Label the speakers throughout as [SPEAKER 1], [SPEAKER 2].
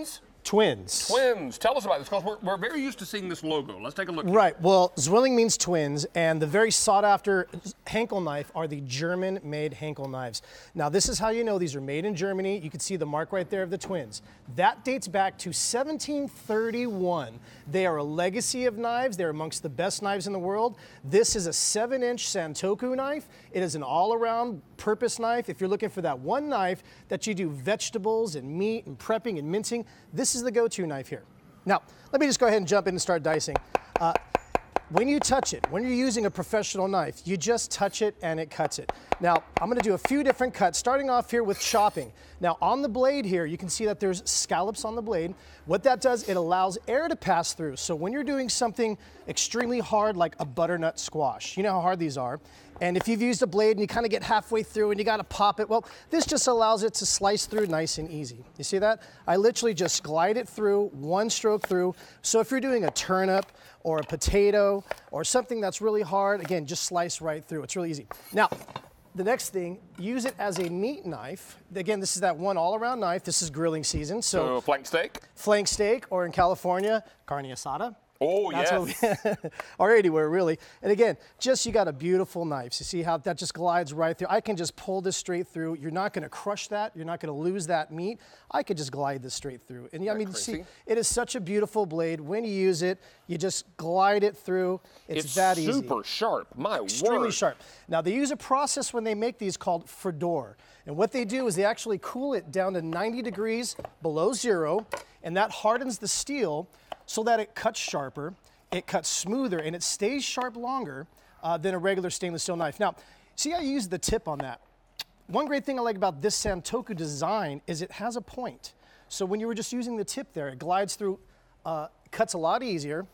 [SPEAKER 1] twins?
[SPEAKER 2] Twins.
[SPEAKER 1] Twins. Tell us about this because we're, we're very used to seeing this logo. Let's take a look.
[SPEAKER 2] Right. Well, Zwilling means twins, and the very sought after Henckel knife are the German made Henckel knives. Now, this is how you know these are made in Germany. You can see the mark right there of the twins. That dates back to 1731. They are a legacy of knives. They're amongst the best knives in the world. This is a 7 inch Santoku knife. It is an all around purpose knife. If you're looking for that one knife that you do vegetables and meat and prepping and mincing, this is the go to knife here. Now, let me just go ahead and jump in and start dicing. Uh, when you touch it, when you're using a professional knife, you just touch it and it cuts it. Now, I'm gonna do a few different cuts, starting off here with chopping. Now, on the blade here, you can see that there's scallops on the blade. What that does, it allows air to pass through. So when you're doing something extremely hard like a butternut squash, you know how hard these are, and if you've used a blade and you kind of get halfway through and you got to pop it, well, this just allows it to slice through nice and easy. You see that? I literally just glide it through, one stroke through. So if you're doing a turnip or a potato or something that's really hard, again, just slice right through. It's really easy. Now, the next thing, use it as a meat knife. Again, this is that one all-around knife. This is grilling season. So,
[SPEAKER 1] So, flank steak?
[SPEAKER 2] flank steak, or in California, carne asada.
[SPEAKER 1] Oh,
[SPEAKER 2] That's
[SPEAKER 1] yes.
[SPEAKER 2] what we, or anywhere really. And again, just you got a beautiful knife. You see how that just glides right through. I can just pull this straight through. You're not going to crush that. You're not going to lose that meat. I could just glide this straight through. And yeah, I mean, you see, it is such a beautiful blade. When you use it, you just glide it through. It's,
[SPEAKER 1] It's
[SPEAKER 2] that easy
[SPEAKER 1] super sharp. My
[SPEAKER 2] extremely
[SPEAKER 1] word.
[SPEAKER 2] sharp. Now they use a process when they make these called Friodur. And what they do is they actually cool it down to 90 degrees below zero, and that hardens the steel so that it cuts sharper, it cuts smoother, and it stays sharp longer uh, than a regular stainless steel knife. Now, see I use the tip on that? One great thing I like about this Santoku design is it has a point. So when you were just using the tip there, it glides through, uh, cuts a lot easier.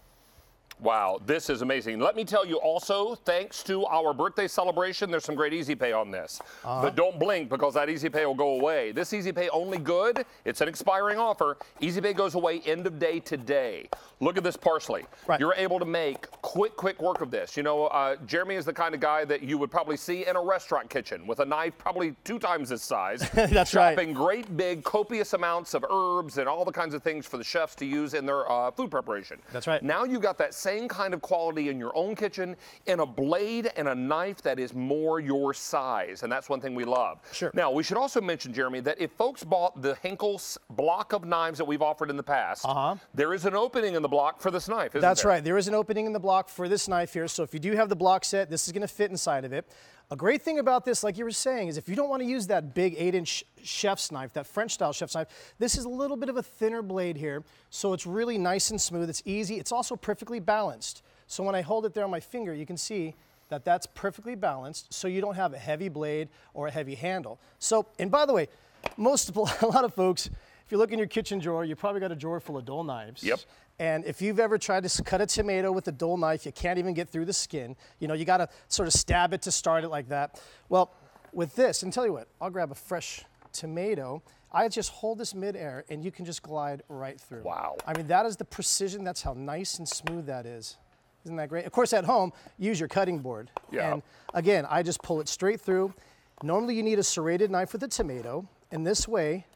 [SPEAKER 1] Wow, this is amazing. Let me tell you also, thanks to our birthday celebration, there's some great Easy Pay on this.
[SPEAKER 2] Uh-huh.
[SPEAKER 1] But don't blink because that Easy Pay will go away. This Easy Pay only good. It's an expiring offer. Easy Pay goes away end of day today. Look at this parsley.
[SPEAKER 2] Right.
[SPEAKER 1] You're able to make quick, quick work of this. You know, uh, Jeremy is the kind of guy that you would probably see in a restaurant kitchen with a knife probably two times his size.
[SPEAKER 2] That's right.
[SPEAKER 1] chopping great big, copious amounts of herbs and all the kinds of things for the chefs to use in their uh, food preparation.
[SPEAKER 2] That's right.
[SPEAKER 1] Now you got that same kind of quality in your own kitchen in a blade and a knife that is more your size, and that's one thing we love.
[SPEAKER 2] Sure.
[SPEAKER 1] Now we should also mention, Jeremy, that if folks bought the Henckel's block of knives that we've offered in the past,
[SPEAKER 2] Uh-huh.
[SPEAKER 1] there is an opening in the block for this knife. Isn't
[SPEAKER 2] That's
[SPEAKER 1] there?
[SPEAKER 2] right. There is an opening in the block for this knife here. So if you do have the block set, this is going to fit inside of it. A great thing about this, like you were saying, is if you don't want to use that big eight inch chef's knife, that French style chef's knife, this is a little bit of a thinner blade here. So it's really nice and smooth. It's easy. It's also perfectly balanced. So when I hold it there on my finger, you can see that that's perfectly balanced. So you don't have a heavy blade or a heavy handle. So, and by the way, most, a lot of folks, if you look in your kitchen drawer, you probably got a drawer full of dull knives.
[SPEAKER 1] Yep.
[SPEAKER 2] And if you've ever tried to cut a tomato with a dull knife, you can't even get through the skin. You know, you got to sort of stab it to start it like that. Well, with this, and tell you what, I'll grab a fresh tomato. I just hold this midair and you can just glide right through.
[SPEAKER 1] Wow.
[SPEAKER 2] I mean, that is the precision. That's how nice and smooth that is. Isn't that great? Of course, at home, use your cutting board.
[SPEAKER 1] Yeah.
[SPEAKER 2] And again, I just pull it straight through. Normally, you need a serrated knife with a tomato. And this way,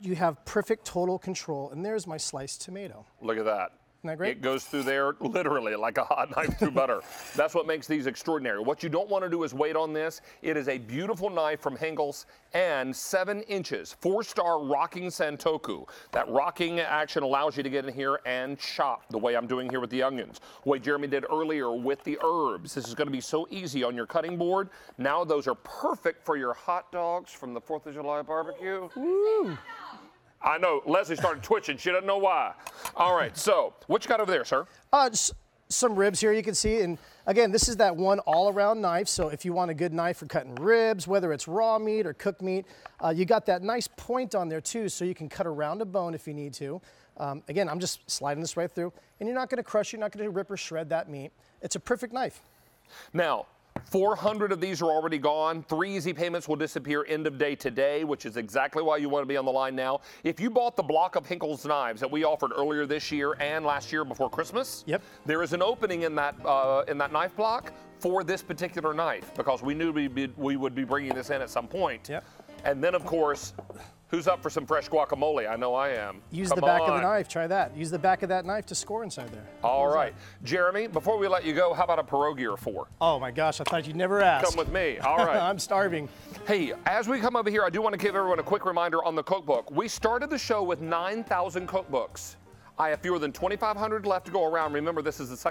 [SPEAKER 2] you have perfect total control. And there's my sliced tomato.
[SPEAKER 1] Look at that.
[SPEAKER 2] Isn't that great?
[SPEAKER 1] It goes through there literally like a hot knife through butter. That's what makes these extraordinary. What you don't want to do is wait on this. It is a beautiful knife from Henckel's and seven inches, four star rocking Santoku. That rocking action allows you to get in here and chop the way I'm doing here with the onions, the way Jeremy did earlier with the herbs. This is going to be so easy on your cutting board. Now those are perfect for your hot dogs from the 4th of July barbecue. I know. Leslie started twitching. She doesn't know why. All right. So, what you got over there, sir?
[SPEAKER 2] Uh, some ribs here you can see. And again, this is that one all-around knife. So if you want a good knife for cutting ribs, whether it's raw meat or cooked meat, uh, you got that nice point on there too, so you can cut around a bone if you need to. Um, again, I'm just sliding this right through, and you're not going to crush, you're not going to rip or shred that meat. It's a perfect knife.
[SPEAKER 1] Now, 400 of these are already gone. Three easy payments will disappear end of day today, which is exactly why you want to be on the line now. If you bought the block of Henckel's knives that we offered earlier this year and last year before Christmas,
[SPEAKER 2] Yep.
[SPEAKER 1] there is an opening in that uh, in that knife block for this particular knife because we knew we'd be, we would be bringing this in at some point.
[SPEAKER 2] Yep.
[SPEAKER 1] And then, of course, Who's up for some fresh guacamole? I know I am.
[SPEAKER 2] Use
[SPEAKER 1] Come
[SPEAKER 2] the back of the knife. Try that. Use the back of that knife to score inside there.
[SPEAKER 1] All right. Jeremy, before we let you go, how about a pierogi or four?
[SPEAKER 2] Oh my gosh, I thought you'd never ask.
[SPEAKER 1] Come with me. All right.
[SPEAKER 2] I'm starving.
[SPEAKER 1] Hey, as we come over here, I do want to give everyone a quick reminder on the cookbook. We started the show with 9,000 cookbooks. I have fewer than 2,500 left to go around. Remember, this is the second.